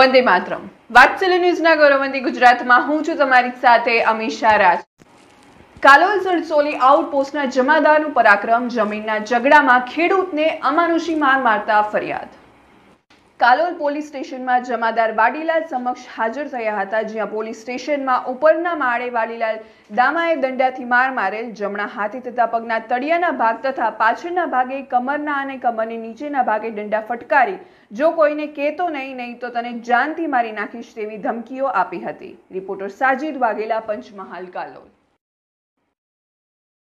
વંદે માતરમ. વાત્સલ્ય ન્યૂઝના ગૌરવંતી ગુજરાતમાં હું છું તમારી સાથે અમીષા રાજ. કાલોલ સડસોલી આઉટપોસ્ટના જમાદારનું પરાક્રમ, જમીનના ઝઘડામાં ખેડૂતને અમાનુષી માર મારતા ફરિયાદ. કાલોલ પોલીસ સ્ટેશનમાં જમાદાર વાડીલાલ સમક્ષ હાજર થયા હતા, જ્યાં પોલીસ સ્ટેશનમાં ઉપરના માળે વાડીલાલ દામાએ દંડાથી માર મારેલ, જમણા હાથે તથા પગના તળિયાના ભાગ તથા પાછળના ભાગે કમરના અને કમરની નીચેના ભાગે દંડા ફટકારી, જો કોઈને કહેતો નહીં નહીં તો તને જાનથી મારી નાખીશ તેવી ધમકીઓ આપી હતી. રિપોર્ટર સાજિદ વાઘેલા, પંચમહાલ, કાલોલ.